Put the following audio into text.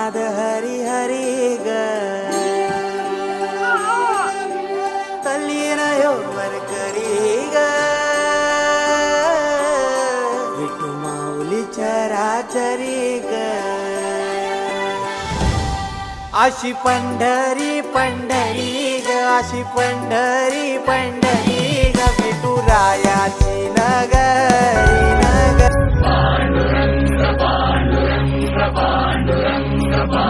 होईनाद हरी हरी ग. तल्लीन वर करी ग. विठू माऊली चराचरी ग. अशी पंढरी पंढरी ग अशी पंढरी पंढरी ग विठुरायाची नगरी Shabbat.